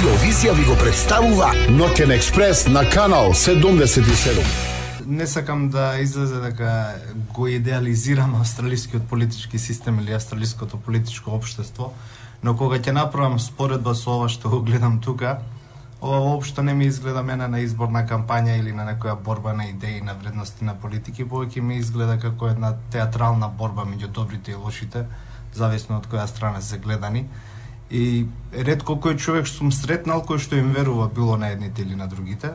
Радиовизија ви го представува Нокен експрес на канал 77. Не сакам да излезе дека го идеализирам австралискиот политички систем или австралиското политичко општество, но кога ќе направам споредба со ова што го гледам тука, ова воопшто не ми изгледа мене на изборна кампања или на некоја борба на идеи, на вредности на политики, повеќе ми изгледа како една театрална борба меѓу добрите и лошите, зависно од која страна се гледани. И ретко кој човек што сум сретнал кој што им верува било на едните или на другите,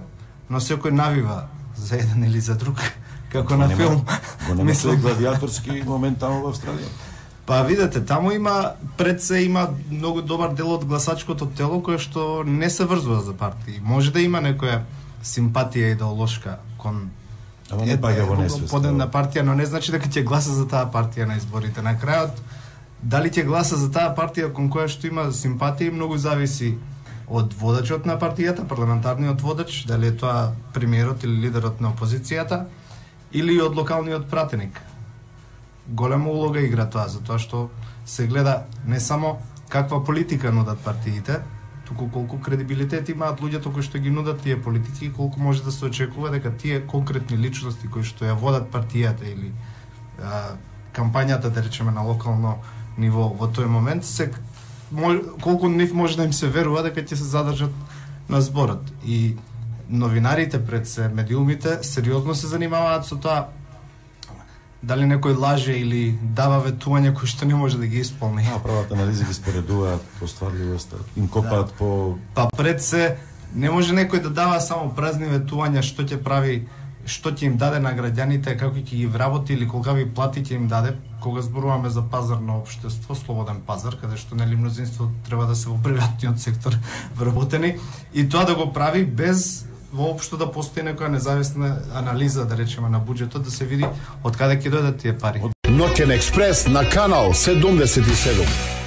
но секој навива за еден или за друг, како на нема- филм. Го нема Мислам- гладиаторски момент таму во Австралија. Па видете, таму има пред се има многу добар дел од гласачкото тело кое што не се врзува за партии. Може да има некоја симпатија идеолошка кон Ама не паѓа во несвест. Под една партија, но не значи дека ќе гласа за таа партија на изборите. На крајот дали ќе гласа за таа партија кон која што има симпатија многу зависи од водачот на партијата, парламентарниот водач, дали е тоа премиерот или лидерот на опозицијата или од локалниот пратеник. Голема улога игра тоа, затоа што се гледа не само каква политика нудат партиите, туку колку кредибилитет имаат луѓето кои што ги нудат тие политики и колку може да се очекува дека тие конкретни личности кои што ја водат партијата или а, кампањата, да речеме, на локално ниво во тој момент, се мож, колку нив може да им се верува дека ќе се задржат на зборот. И новинарите пред се, медиумите, сериозно се занимаваат со тоа дали некој лаже или дава ветување кои што не може да ги исполни. А, правата анализи ги споредуваат по стварливоста, им копаат по Па пред се не може некој да дава само празни ветувања што ќе прави што ќе им даде на граѓаните, како ќе ги вработи или колкави плати ќе им даде, кога зборуваме за пазарно општество, слободен пазар, каде што нели мнозинство треба да се во приватниот сектор вработени и тоа да го прави без воопшто да постои некоја независна анализа, да речеме, на буџетот, да се види од каде ќе дојдат тие пари. Нокен експрес на канал 77.